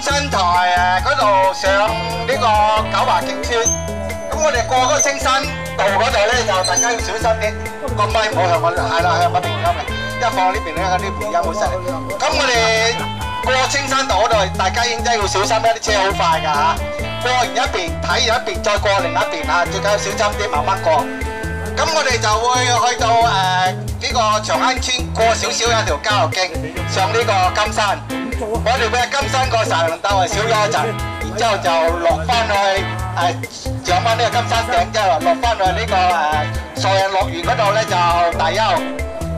新台誒嗰度上呢個九華景村，咁我哋過嗰個青山道嗰度咧，就大家要小心啲，個咪冇向我，係啦，向我平音嘅，一放呢邊咧，啲回音好犀利。咁我哋過青山道嗰度，大家應該要小心啦，啲車好快㗎嚇。過完一邊，睇完一邊，再過另一邊啊，最緊要小心啲，慢慢過。咁我哋就會去到誒呢個長安村過少少有條郊遊徑上呢個金山。我哋會喺金山過神鬥係少咗一陣，然之後就落翻去誒。上翻呢個金山頂之後，落翻去呢個誒傻人樂園嗰度咧就大休。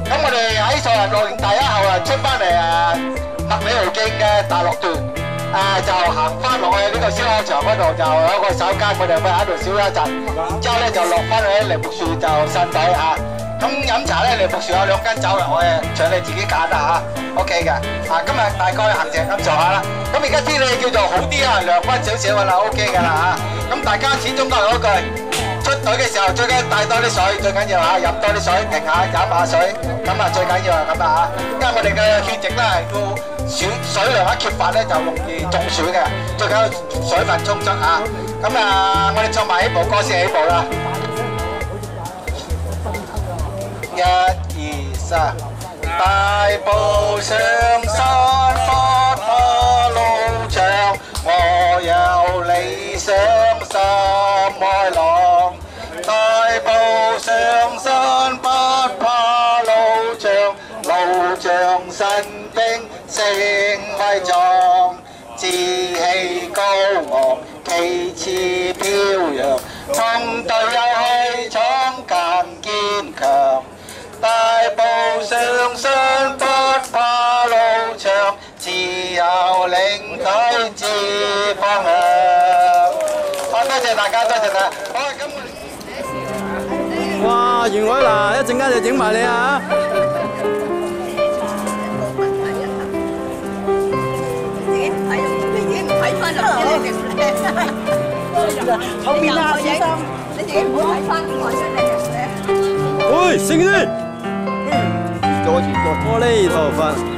咁我哋喺傻人樂園大休後啊，出翻嚟誒麥理浩徑嘅大樂段，誒就行翻落去呢個燒烤場嗰度，就有個手間，我哋會喺度燒一陣。之後咧就落翻去梨木樹就散底嚇。咁飲茶咧，梨木樹有兩間酒樓，我誒隨你自己揀啦嚇。OK 嘅。啊，今日大概行程咁上下啦。咁而家天氣叫做好啲啊，涼翻少少噶啦，OK 噶啦嚇。咁大家始終都係嗰句，出隊嘅時候最緊要帶多啲水，最緊要嚇飲多啲水，停下飲下水，咁啊最緊要係咁啊嚇。因為我哋嘅血液咧係要水水量一缺乏咧就容易中暑嘅，最緊要水分充足啊。咁啊，我哋唱埋起步歌先起步啦。一、二、三，大步上山，不怕路長，我有理想。心愛郎，大步上山不怕路長，路長神兵聲威壯，志氣高昂，旗幟飄揚，同隊海娜，一陣間就整埋你啊！你自己唔睇你靚唔靚。後面啊，小心！你自己唔好睇翻邊個先靚唔靚。喂，醒啲！我呢頭髮。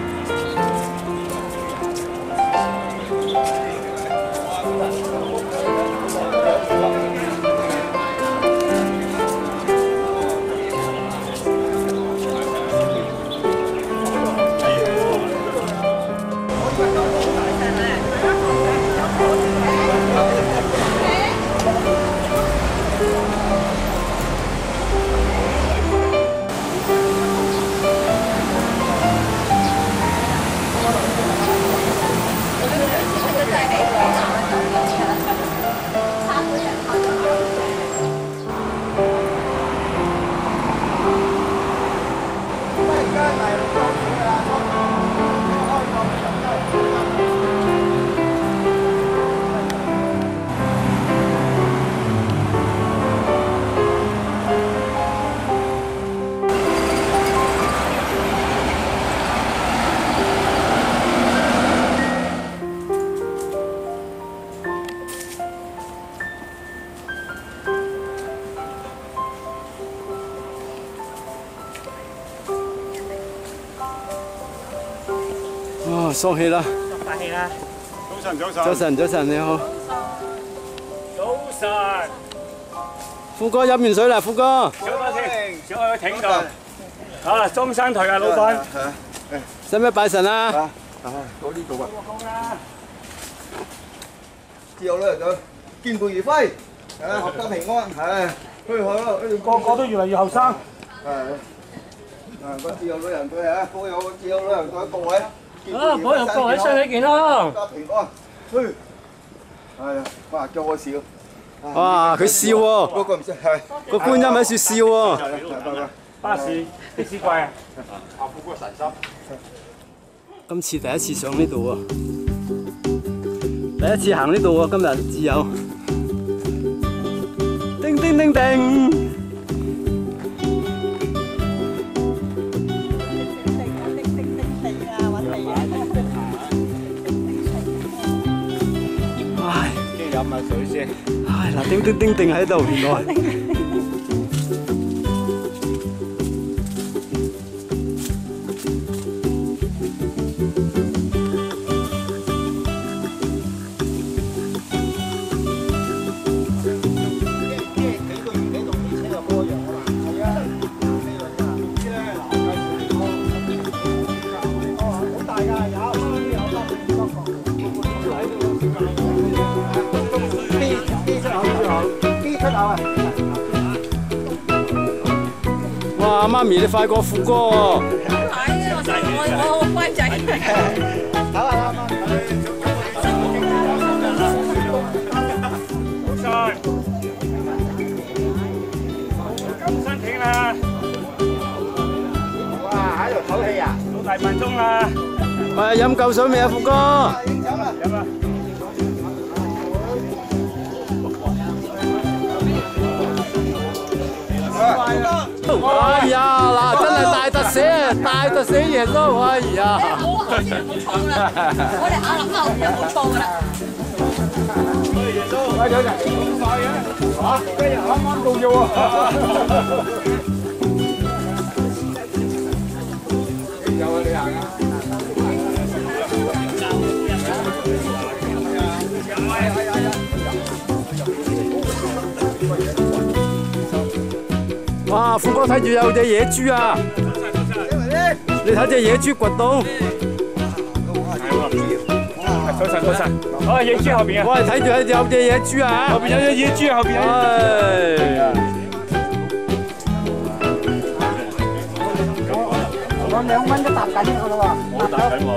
哇，鬆氣啦！大氣啦！早晨，早晨。早晨，早晨，你好。早晨。富哥飲完水啦，富哥。上翻先，上去艇度。啊，中山台啊，老闆。使唔使拜神啊？啊，到呢度啊。之後咧就健步如飛，啊，合得平安，係，去好咯，個個都越嚟越後生。係。啊，個自由女人隊啊，保佑自由女人隊各位。啊！保佑各位身體健康，家平安。嘿，係啊，哇，叫我笑。哇！佢笑喎，嗰個唔識係。個觀音喺處笑喎。巴士的士貴啊！今次第一次上呢度喎，第一次行呢度喎，今日自由。叮叮叮叮。下水先。唉，嗱，叮叮叮叮喺度，原來。哇！媽咪你快過富哥喎！係啊，我我我乖仔。好晒，申請啦！哇！喺度唞氣啊！到大笨鐘啦！喂，飲夠水未啊，富哥？飲啊！哎呀，嗱，真系大特写，大特写耶穌，哎呀！我好似冇錯啦，我哋阿林好似冇错噶啦。喂，有人咁快嘅？嚇！今日啱啱到啫喎。哇，富哥睇住有隻野豬啊！你睇隻野豬掘到，早晨，早晨。好，野豬後邊啊！喂，睇住有有隻野豬啊！後邊有隻野豬啊！後邊我兩蚊都搭緊㗎咯喎。我打緊喎。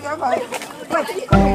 係啊，好凍啊！係啊，咁鬼曳嘅佢。喂，